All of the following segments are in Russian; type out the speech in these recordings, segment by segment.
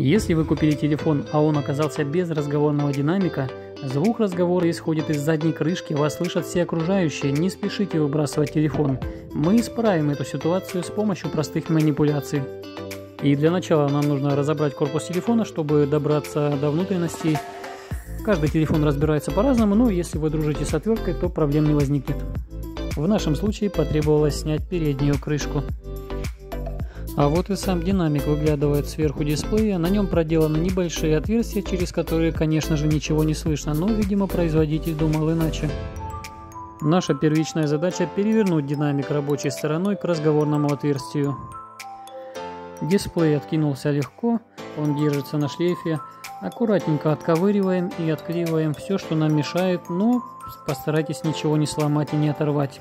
Если вы купили телефон, а он оказался без разговорного динамика, звук разговора исходит из задней крышки, вас слышат все окружающие, не спешите выбрасывать телефон. Мы исправим эту ситуацию с помощью простых манипуляций. И для начала нам нужно разобрать корпус телефона, чтобы добраться до внутренностей. Каждый телефон разбирается по-разному, но если вы дружите с отверткой, то проблем не возникнет. В нашем случае потребовалось снять переднюю крышку. А вот и сам динамик выглядывает сверху дисплея, на нем проделаны небольшие отверстия, через которые, конечно же, ничего не слышно, но, видимо, производитель думал иначе. Наша первичная задача перевернуть динамик рабочей стороной к разговорному отверстию. Дисплей откинулся легко, он держится на шлейфе. Аккуратненько отковыриваем и отклеиваем все, что нам мешает, но постарайтесь ничего не сломать и не оторвать.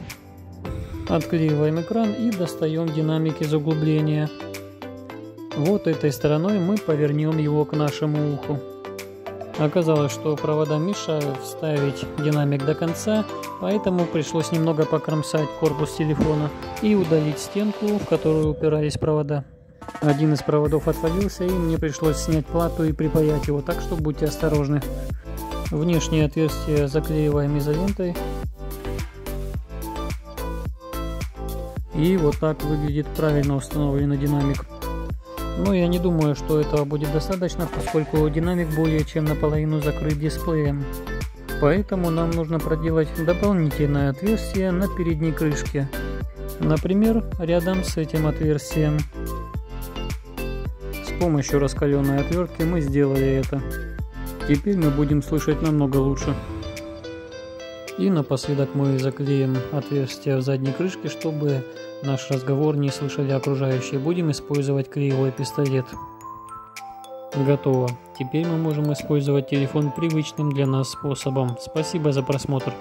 Отклеиваем экран и достаем динамик из углубления. Вот этой стороной мы повернем его к нашему уху. Оказалось, что провода мешают вставить динамик до конца, поэтому пришлось немного покромсать корпус телефона и удалить стенку, в которую упирались провода. Один из проводов отвалился, и мне пришлось снять плату и припаять его, так что будьте осторожны. Внешнее отверстие заклеиваем изолентой. И вот так выглядит правильно установленный динамик. Но я не думаю, что этого будет достаточно, поскольку динамик более чем наполовину закрыт дисплеем. Поэтому нам нужно проделать дополнительное отверстие на передней крышке. Например, рядом с этим отверстием помощью раскаленной отвертки мы сделали это. Теперь мы будем слышать намного лучше. И напоследок мы заклеим отверстие в задней крышке, чтобы наш разговор не слышали окружающие. Будем использовать клеевой пистолет. Готово. Теперь мы можем использовать телефон привычным для нас способом. Спасибо за просмотр.